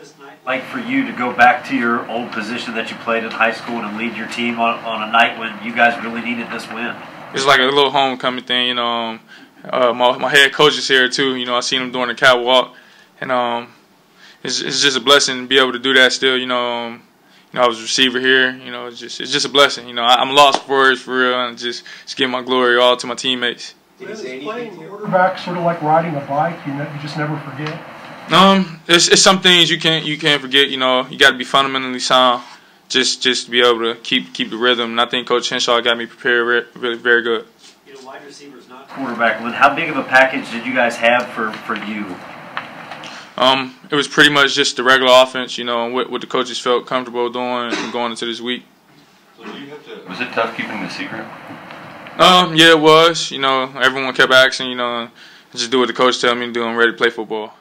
this night? Like for you to go back to your old position that you played in high school and lead your team on, on a night when you guys really needed this win? It's like a little homecoming thing, you know. Um, uh, my my head coach is here too. You know, I seen him doing the catwalk, and um, it's it's just a blessing to be able to do that still. You know, um, you know, I was a receiver here. You know, it's just it's just a blessing. You know, I, am lost for words for real, and just just give my glory all to my teammates. Did he say anything to you? quarterback sort of like riding a bike. You, know, you just never forget. Um, it's it's some things you can't you can't forget. You know, you got to be fundamentally sound. Just just to be able to keep keep the rhythm. And I think Coach Hinshaw got me prepared re- really very good. You know, wide receivers not quarterback. Lynn, how big of a package did you guys have for for you? Um, it was pretty much just the regular offense. You know, what what the coaches felt comfortable doing and going into this week. So do you have to, was it tough keeping the secret? Um, yeah, it was. You know, everyone kept asking. You know, just do what the coach tell me to do. I'm ready to play football.